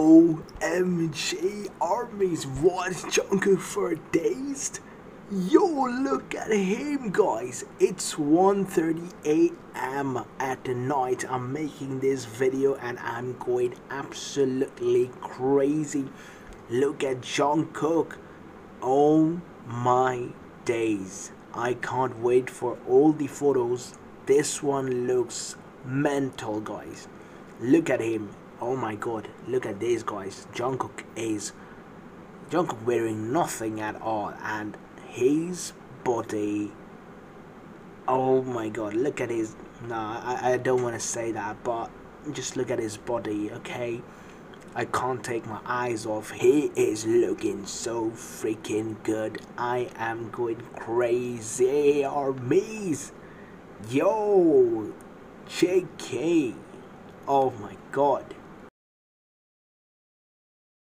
OMG armies, what for days? Yo, look at him guys. It's 1.30 am at night. I'm making this video and I'm going absolutely crazy. Look at Jungkook. Oh my days. I can't wait for all the photos. This one looks mental guys. Look at him Oh my god, look at these guys. Jungkook is Jungkook wearing nothing at all and his body Oh my god, look at his no, I, I don't wanna say that but just look at his body, okay? I can't take my eyes off. He is looking so freaking good. I am going crazy armies. Yo, JK. Oh my god.